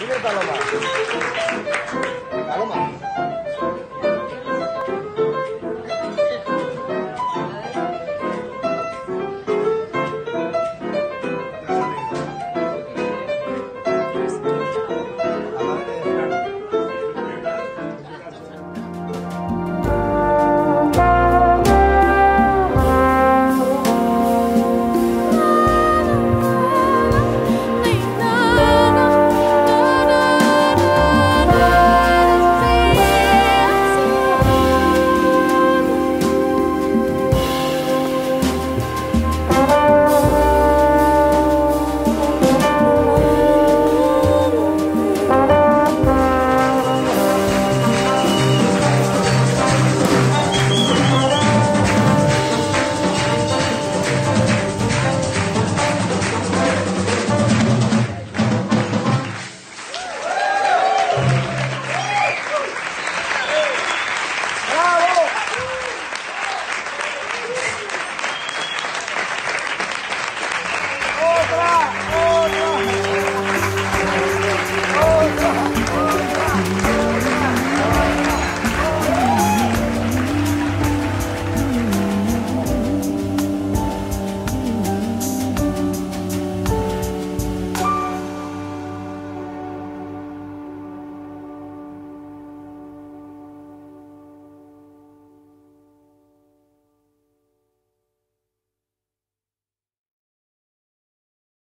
明天到了吗？来了吗？